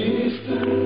Lifter.